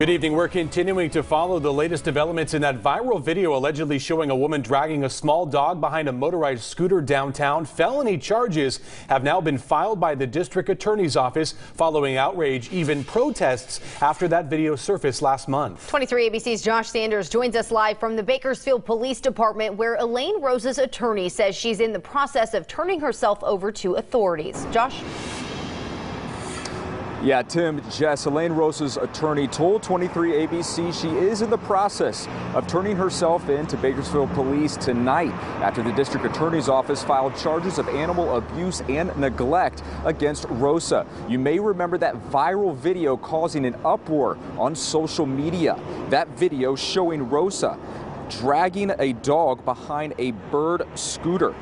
Good evening. We're continuing to follow the latest developments in that viral video allegedly showing a woman dragging a small dog behind a motorized scooter downtown. Felony charges have now been filed by the district attorney's office following outrage, even protests after that video surfaced last month. 23 ABC's Josh Sanders joins us live from the Bakersfield Police Department where Elaine Rosa's attorney says she's in the process of turning herself over to authorities. Josh? Yeah, Tim, Jess, Elaine Rosa's attorney told 23 ABC she is in the process of turning herself in to Bakersfield police tonight after the district attorney's office filed charges of animal abuse and neglect against Rosa. You may remember that viral video causing an uproar on social media. That video showing Rosa dragging a dog behind a bird scooter.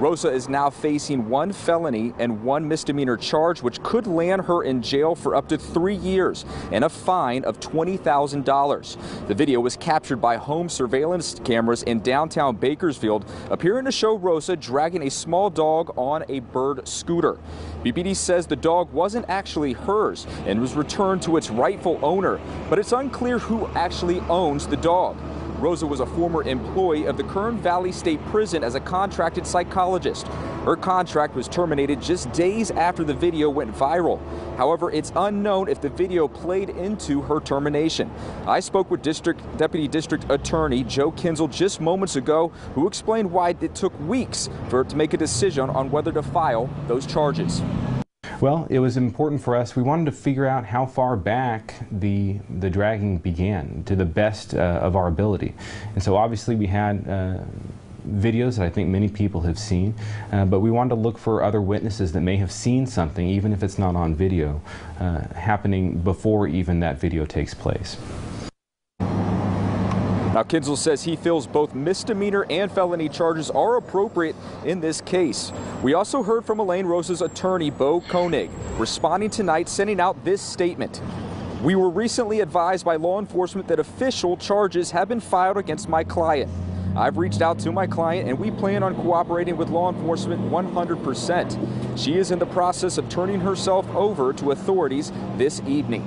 Rosa is now facing one felony and one misdemeanor charge, which could land her in jail for up to three years and a fine of $20,000. The video was captured by home surveillance cameras in downtown Bakersfield, appearing to show Rosa dragging a small dog on a bird scooter. BPD says the dog wasn't actually hers and was returned to its rightful owner, but it's unclear who actually owns the dog. Rosa was a former employee of the Kern Valley State Prison as a contracted psychologist. Her contract was terminated just days after the video went viral. However, it's unknown if the video played into her termination. I spoke with District Deputy District Attorney Joe Kinzel just moments ago, who explained why it took weeks for her to make a decision on whether to file those charges. Well, it was important for us. We wanted to figure out how far back the the dragging began to the best uh, of our ability. And so obviously we had uh, videos that I think many people have seen, uh, but we wanted to look for other witnesses that may have seen something, even if it's not on video, uh, happening before even that video takes place. Now, Kinzel says he feels both misdemeanor and felony charges are appropriate in this case. We also heard from Elaine Rosa's attorney, Bo Koenig, responding tonight, sending out this statement. We were recently advised by law enforcement that official charges have been filed against my client. I've reached out to my client and we plan on cooperating with law enforcement 100%. She is in the process of turning herself over to authorities this evening.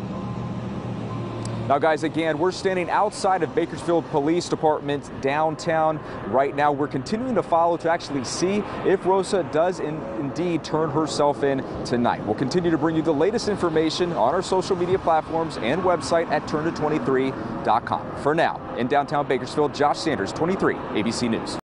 Now, guys, again, we're standing outside of Bakersfield Police Department downtown right now. We're continuing to follow to actually see if Rosa does in, indeed turn herself in tonight. We'll continue to bring you the latest information on our social media platforms and website at turnto23.com. For now, in downtown Bakersfield, Josh Sanders, 23 ABC News.